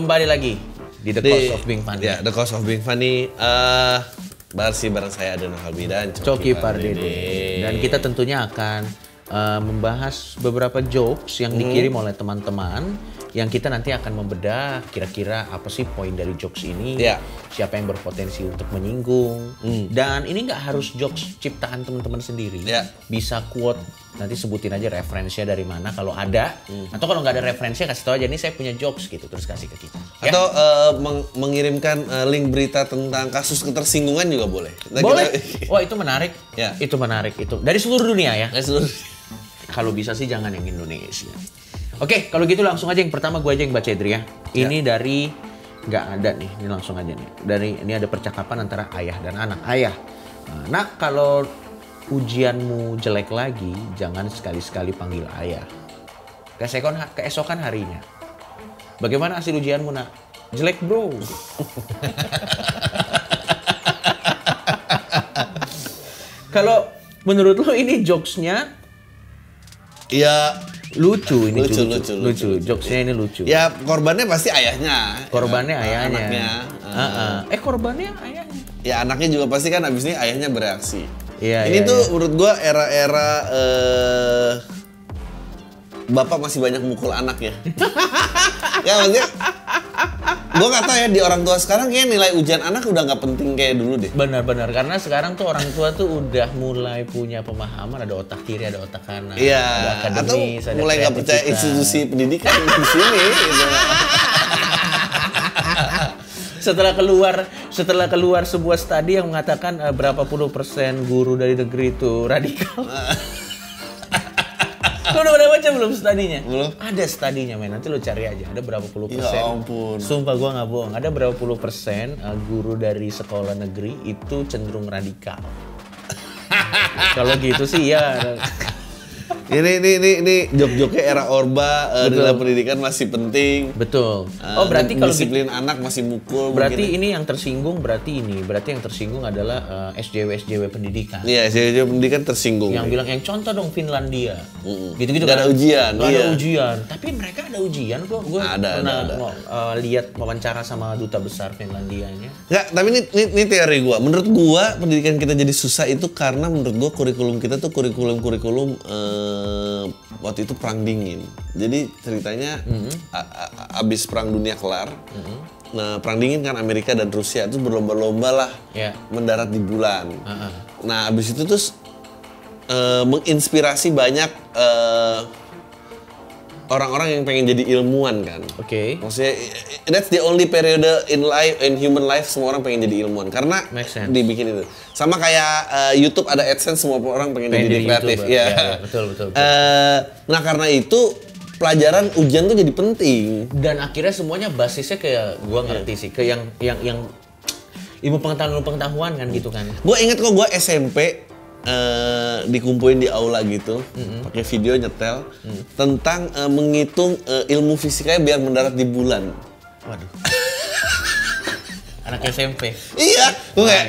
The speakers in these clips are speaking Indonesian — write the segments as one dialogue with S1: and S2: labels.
S1: Kembali lagi di The
S2: Di-
S1: Cost of Being Funny.
S2: Ya, The Cost of Being Funny. eh Barsi bareng saya Adeno Halbi dan
S1: Coki Pardede. Dan kita tentunya akan uh, membahas beberapa jokes yang
S2: Hmm.
S1: dikirim oleh teman-teman yang kita nanti akan membedah kira-kira apa sih poin dari jokes ini,
S2: Ya.
S1: siapa yang berpotensi untuk menyinggung. Dan ini nggak harus jokes ciptaan teman-teman sendiri.
S2: Ya.
S1: Bisa quote nanti sebutin aja referensinya dari mana kalau ada
S2: Hmm.
S1: atau kalau nggak ada referensinya kasih tahu aja ini saya punya jokes gitu terus kasih ke kita. Ya?
S2: Atau eh, meng- mengirimkan eh, link berita tentang kasus ketersinggungan juga boleh. Nah,
S1: Boleh.
S2: kita-
S1: Wah itu menarik.
S2: Ya.
S1: Itu menarik itu dari seluruh dunia ya.
S2: Nah, seluruh-
S1: Kalau bisa sih jangan yang Indonesia. Oke, kalau gitu langsung aja yang pertama gue aja yang baca Edri ya. Ini dari nggak ada nih, ini langsung aja nih. Dari ini ada percakapan antara ayah dan anak. Ayah, nah, nak kalau ujianmu jelek lagi, jangan sekali-sekali panggil ayah. Keesokan, keesokan harinya. Bagaimana hasil ujianmu nak? Jelek bro. kalau menurut lo ini jokesnya
S2: Ya,
S1: lucu ini
S2: Lucu,
S1: lucu,
S2: lucu, lucu,
S1: jokesnya ini lucu
S2: ya korbannya pasti ayahnya.
S1: korbannya
S2: Ya,
S1: ayahnya
S2: Anaknya.
S1: Ah, ah. eh korbannya ayahnya
S2: Ya anaknya juga pasti kan abis ini ayahnya bereaksi.
S1: Iya,
S2: Ini
S1: iya,
S2: tuh
S1: iya.
S2: menurut gua era-era eh bapak masih banyak mukul anaknya. ya maksudnya gua nggak tahu ya di orang tua sekarang kayak nilai ujian anak udah nggak penting kayak dulu deh.
S1: benar-benar karena sekarang tuh orang tua tuh udah mulai punya pemahaman ada otak kiri ada otak kanan ada
S2: Iya, atau
S1: ada
S2: mulai nggak percaya institusi pendidikan di sini. Gitu.
S1: setelah keluar setelah keluar sebuah studi yang mengatakan eh, berapa puluh persen guru dari negeri itu radikal Lu udah baca belum studinya?
S2: Belum.
S1: Ada studinya men, nanti lu cari aja. Ada berapa puluh
S2: Ya
S1: persen?
S2: ampun.
S1: Sumpah gua nggak bohong. Ada berapa puluh persen uh, guru dari sekolah negeri itu cenderung radikal. Kalau gitu sih ya.
S2: Ini ini ini ini jok-joknya era orba eh,
S1: Betul.
S2: nilai pendidikan masih penting.
S1: Betul.
S2: Eh,
S1: Oh berarti kalau gitu,
S2: disiplin anak masih mukul.
S1: berarti
S2: mungkin.
S1: ini yang tersinggung berarti ini berarti yang tersinggung adalah uh, SJW SJW pendidikan.
S2: Iya, SJW pendidikan tersinggung.
S1: Yang bilang yang contoh dong Finlandia. Gitu-gitu
S2: Nggak
S1: kan.
S2: ada ujian,
S1: ada
S2: iya.
S1: ujian. Tapi mereka ada ujian kok. Gue
S2: Ada,
S1: pernah
S2: ada, ada.
S1: uh, lihat wawancara sama duta besar Finlandianya.
S2: Nggak, tapi ini, ini, ini teori gua. Menurut gua pendidikan kita jadi susah itu karena menurut gua kurikulum kita tuh kurikulum-kurikulum eh, waktu itu perang dingin. Jadi ceritanya
S1: Mm-hmm.
S2: abis perang dunia kelar, nah perang dingin kan Amerika dan Rusia itu berlomba-lomba lah
S1: Ya.
S2: mendarat di bulan.
S1: Heeh.
S2: Nah abis itu terus eh, menginspirasi banyak eh, orang-orang yang pengen jadi ilmuwan kan.
S1: Oke.
S2: Maksudnya i- that's the only period in life in human life semua orang pengen jadi ilmuwan karena dibikin itu. Sama kayak uh, YouTube ada AdSense semua orang pengen,
S1: Pengen
S2: jadi
S1: jadi
S2: kreatif. Iya.
S1: Ya, ya, betul, betul, betul.
S2: Eh, nah karena itu pelajaran ujian tuh jadi penting.
S1: Dan akhirnya semuanya basisnya kayak gua ngerti sih ke yang yang yang ilmu pengetahuan ilmu pengetahuan kan gitu kan.
S2: Gue inget kok gue SMP eh, dikumpulin di aula gitu, pakai video nyetel tentang eh, menghitung eh, ilmu fisikanya biar mendarat di bulan.
S1: Waduh. Anak SMP.
S2: Iya, gue kayak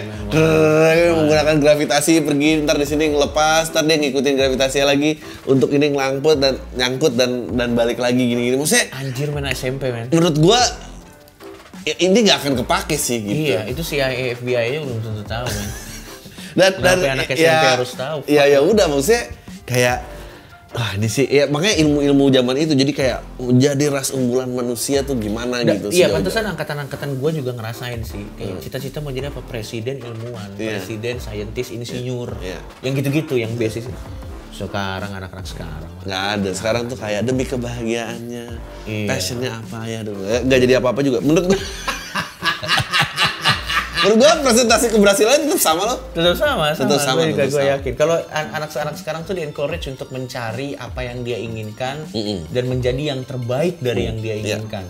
S2: menggunakan gravitasi pergi ntar di sini ngelepas, ntar dia ngikutin gravitasinya lagi untuk ini ngelangkut dan nyangkut dan dan balik lagi gini-gini. Maksudnya
S1: Anjir main SMP men.
S2: menurut gua ya, ini nggak akan kepake sih gitu.
S1: Iya, itu CIA FBI nya belum tentu tahu men.
S2: Dan dan
S1: anak SMP harus tahu?
S2: Ya ya udah maksudnya kayak Wah ini sih, ya makanya ilmu-ilmu zaman itu jadi kayak jadi ras unggulan manusia tuh gimana
S1: Da-
S2: gitu.
S1: iya,
S2: sejauh-
S1: pantesan angkatan-angkatan gue juga ngerasain sih. Kayak cita-cita mau jadi apa? Presiden ilmuwan,
S2: Iya.
S1: presiden saintis, insinyur.
S2: Iya.
S1: Yang gitu-gitu, yang basis. Sekarang anak-anak sekarang.
S2: nggak ada sekarang tuh kayak demi kebahagiaannya
S1: Iya.
S2: passionnya apa ya dulu nggak jadi apa-apa juga menurut gua menurut gua presentasi keberhasilan tetap sama loh
S1: Tetap sama, sama.
S2: Tetap sama,
S1: Gue juga gue yakin. Kalau an- anak-anak sekarang tuh di encourage untuk mencari apa yang dia inginkan dan menjadi yang terbaik dari yang dia
S2: Iya.
S1: inginkan.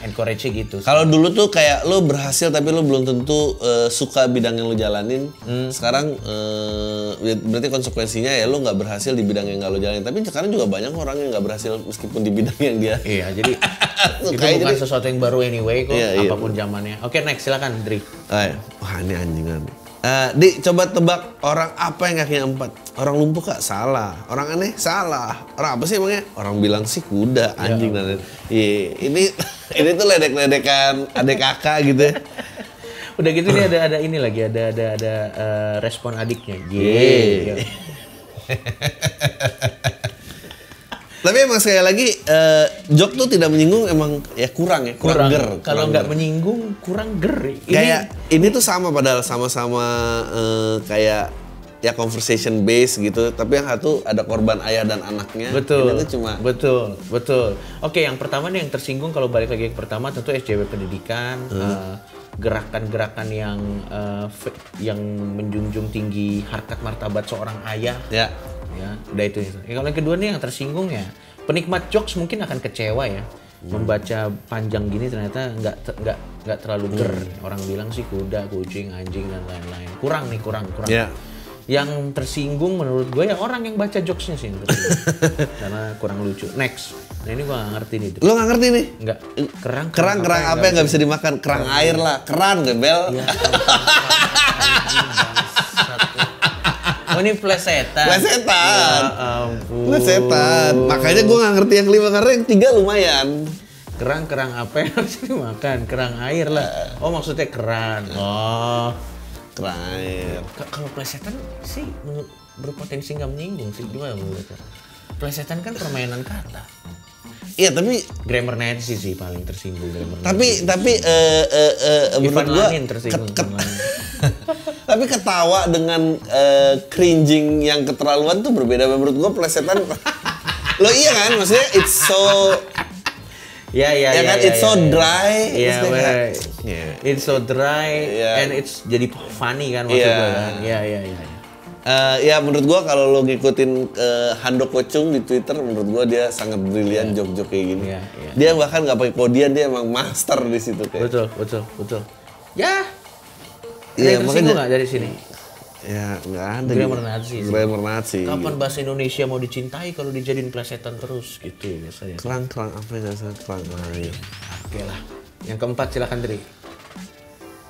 S1: Encourage-nya gitu.
S2: kalau dulu tuh kayak lo berhasil tapi lo belum tentu eh, suka bidang yang lo jalanin sekarang eh, ya berarti konsekuensinya ya lo nggak berhasil di bidang yang nggak lo jalanin tapi sekarang juga banyak orang yang nggak berhasil meskipun di bidang yang dia
S1: Iya, jadi itu
S2: Kayak
S1: bukan
S2: jadi-
S1: sesuatu yang baru anyway kok,
S2: Iya, iya.
S1: apa pun zamannya. Oke, next silakan Dri.
S2: Ah, ya. wah ini anjingan Eh, di coba tebak orang apa yang kakinya empat? Orang lumpuh kak? Salah. Orang aneh? Salah. Orang apa sih emangnya? Orang bilang sih kuda, anjing dan lain. Iya, ini ini tuh ledek-ledekan adik kakak gitu. ya.
S1: Udah gitu nih ada ada ini lagi ada ada ada eh, respon adiknya.
S2: Iya.
S1: Ye.
S2: Tapi emang sekali lagi eh, jok tuh tidak menyinggung emang ya kurang ya, kurang,
S1: kurang
S2: ger.
S1: kalau nggak menyinggung kurang ger. Ini
S2: kayak ini tuh sama padahal sama-sama eh, kayak ya conversation base gitu, tapi yang satu ada korban ayah dan anaknya.
S1: betul.
S2: Ini tuh cuma
S1: betul, betul. Oke, yang pertama nih yang tersinggung kalau balik lagi ke pertama tentu SJW pendidikan
S2: Hmm.
S1: eh, gerakan-gerakan yang eh, fe- yang menjunjung tinggi harkat martabat seorang ayah
S2: ya
S1: ya udah itu ya, kalau yang kedua nih yang tersinggung ya penikmat jokes mungkin akan kecewa ya membaca panjang gini ternyata nggak nggak nggak terlalu ger orang bilang sih kuda kucing anjing dan lain-lain. Kurang nih kurang kurang.
S2: Ya.
S1: yang tersinggung menurut gue ya orang yang baca jokesnya sih karena kurang lucu. Next. Nah ini gue nggak ngerti nih
S2: lo nggak ngerti nih?
S1: nggak. Kerang
S2: Kerang kerang apa yang nggak bisa dimakan? Kerang air lah, keran gebel.
S1: Ya, Oh ini plesetan.
S2: Plesetan.
S1: Ya ampun.
S2: Plesetan. Makanya gue nggak ngerti yang kelima karena yang tiga lumayan.
S1: Kerang-kerang apa yang harus dimakan? Kerang air lah. Oh maksudnya keran. Oh.
S2: Kerang air.
S1: Kalau plesetan sih berpotensi nggak menyinggung sih gimana menurut? Plesetan kan permainan kata.
S2: Iya tapi
S1: Grammar Nancy sih paling tersinggung grammar
S2: tapi tapi eh eh eh
S1: Ivan
S2: menurut gua
S1: tersinggung.
S2: ket- ket-. tapi ketawa dengan eh, cringing yang keterlaluan tuh berbeda menurut gua plesetan lo iya kan maksudnya it's so
S1: Ya ya
S2: Ya
S1: ya.
S2: kan,
S1: ya,
S2: it's
S1: ya,
S2: so
S1: ya.
S2: dry,
S1: Iya,
S2: Iya.
S1: It's so dry and it's jadi funny kan maksud
S2: Iya.
S1: gue kan. Iya iya iya. iya.
S2: eh, ya menurut gua kalau lo ngikutin eh, Hando Kocung di Twitter menurut gua dia sangat brilian jok-jok kayak gini
S1: Iya, iya.
S2: dia bahkan nggak pakai kodian dia emang master di situ kayak
S1: Betul, betul, betul. Ya.
S2: Iya,
S1: yang tersinggung
S2: makanya-
S1: nggak dari sini?
S2: ya nggak ada
S1: Grammar. Nazi
S2: grammar Nazi
S1: Kapan bahasa Indonesia mau dicintai kalau dijadiin plesetan terus gitu biasanya.
S2: kerang kerang apa ya saya kerang air
S1: Oke lah. Yang keempat silakan Dri.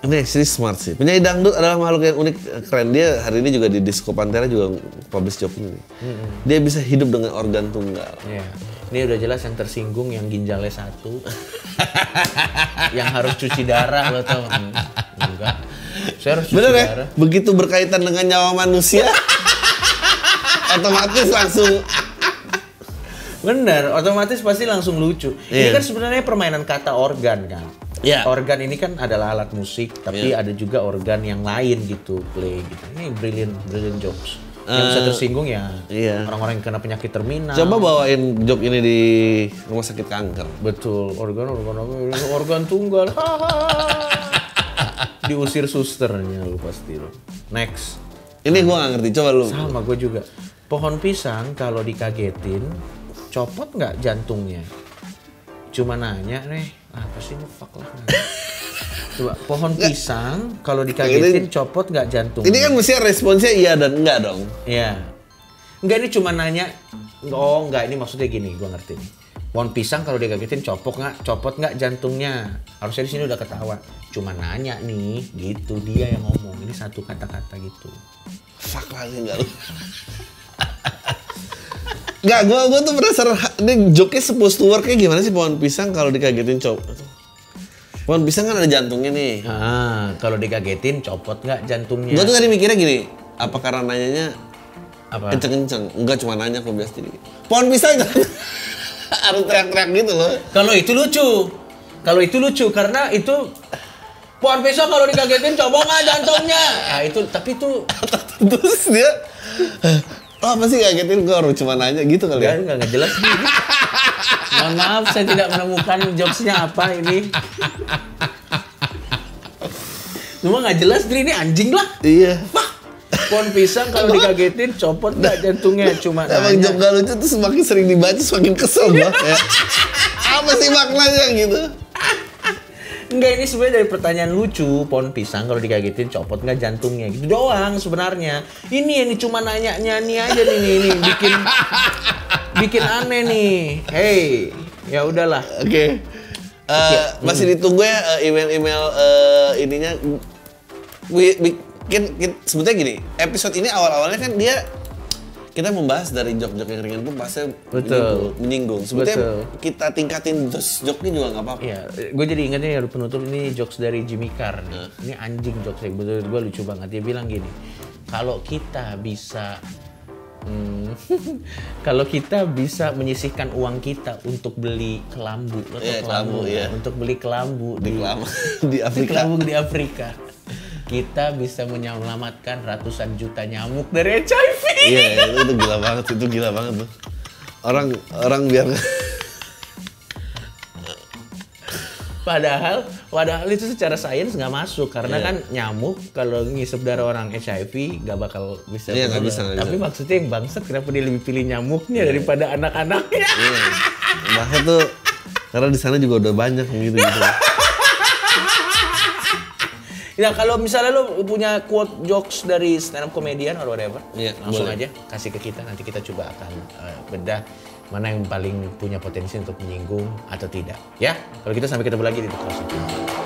S2: Ini actually smart sih. Penyanyi dangdut adalah makhluk yang unik, keren. Dia hari ini juga di Disco Pantera juga publish job ini. Dia bisa hidup dengan organ tunggal.
S1: Iya. Ini udah jelas yang tersinggung yang ginjalnya satu. yang harus cuci darah lo tau nggak? Enggak. Saya harus
S2: Bener ya?
S1: darah.
S2: Begitu berkaitan dengan nyawa manusia, otomatis langsung
S1: Bener, otomatis pasti langsung lucu. Ini
S2: Iya.
S1: kan sebenarnya permainan kata organ kan.
S2: Iya.
S1: Organ ini kan adalah alat musik, tapi ada juga organ yang lain gitu, play gitu. Ini brilliant, brilliant jokes. Yang bisa tersinggung ya
S2: iya.
S1: orang-orang yang kena penyakit terminal.
S2: coba bawain job ini di rumah sakit kanker.
S1: Betul, organ organ organ, organ tunggal. Diusir susternya lu pasti lu. Next.
S2: Ini gua nggak ngerti. Coba lu.
S1: Sama gue juga. Pohon pisang kalau dikagetin, copot nggak jantungnya? Cuma nanya nih, apa sih ini fuck lah. Coba, pohon pisang kalau dikagetin copot nggak jantungnya?
S2: Ini kan mesti responsnya iya dan enggak dong.
S1: Iya. Enggak ini cuma nanya, oh enggak ini maksudnya gini, gua ngerti nih. Pohon pisang kalau dikagetin copot nggak, copot nggak jantungnya? Harusnya di sini udah ketawa. Cuma nanya nih, gitu dia yang ngomong. Ini satu kata-kata gitu.
S2: Fuck lah ini enggak lu. Enggak, gua gua tuh penasaran ini joke supposed to work kayak gimana sih pohon pisang kalau dikagetin cop. Pohon pisang kan ada jantungnya nih.
S1: Ah, kalau dikagetin copot nggak jantungnya?
S2: Gua tuh tadi mikirnya gini, apa karena nanyanya
S1: apa?
S2: kenceng-kenceng? Enggak cuma nanya kok biasa jadi. Pohon pisang harus teriak-teriak gitu loh.
S1: Kalau itu lucu. Kalau itu lucu karena itu pohon pisang kalau dikagetin copot nggak jantungnya? Ah itu tapi itu
S2: Terus dia Oh, apa sih ngagetin gue orang cuma nanya gitu kali ya?
S1: Enggak, enggak, jelas nih. Mohon maaf, saya tidak menemukan jokesnya apa ini. Cuma nggak jelas, Dri, ini anjing lah.
S2: Iya.
S1: Wah, pohon pisang kalau dikagetin copot nggak jantungnya? Cuma
S2: Emang joke gak lucu tuh semakin sering dibaca semakin kesel gue. ya. Apa sih maknanya gitu?
S1: Enggak, ini sebenarnya dari pertanyaan lucu. Pohon pisang kalau dikagetin copot nggak jantungnya? Gitu doang sebenarnya. Ini ini cuma nanya nyanyi aja nih, nih, nih. bikin bikin aneh nih. Hey, ya udahlah.
S2: Oke. Eh, masih ditunggu ya eh, email-email eh, ininya. Sebetulnya gini, episode ini awal-awalnya kan dia kita membahas dari jok-jok yang ringan pun pasti
S1: Betul.
S2: menyinggung. menyinggung. Sebetulnya
S1: Betul.
S2: kita tingkatin dosis joknya juga nggak apa-apa.
S1: Iya, gue jadi ingatnya ya penutup ini jokes dari Jimmy Carr nih. Ini anjing jokesnya, menurut gue lucu banget. Dia bilang gini, kalau kita bisa, hmm, kalau kita bisa menyisihkan uang kita untuk beli kelambu, tau
S2: Iya, kelambu, iya.
S1: untuk beli kelambu di,
S2: Kelambu di Afrika.
S1: kelambu di Afrika, kita bisa menyelamatkan ratusan juta nyamuk dari HIV.
S2: Iya, itu, itu gila banget, itu gila banget tuh. Orang orang biar
S1: Padahal, padahal itu secara sains nggak masuk karena
S2: Iya.
S1: kan nyamuk kalau ngisep darah orang HIV nggak bakal bisa.
S2: Iya, nggak
S1: menular.
S2: bisa, nggak
S1: Tapi
S2: bisa.
S1: maksudnya yang bangsat kenapa dia lebih pilih nyamuknya daripada anak-anaknya?
S2: Iya. Bahkan tuh karena di sana juga udah banyak gitu gitu.
S1: Ya kalau misalnya lo punya quote jokes dari stand up comedian or whatever,
S2: Iya,
S1: langsung
S2: boleh.
S1: aja kasih ke kita nanti kita coba akan eh, bedah mana yang paling punya potensi untuk menyinggung atau tidak. Ya, kalau gitu sampai ketemu lagi di The Closing.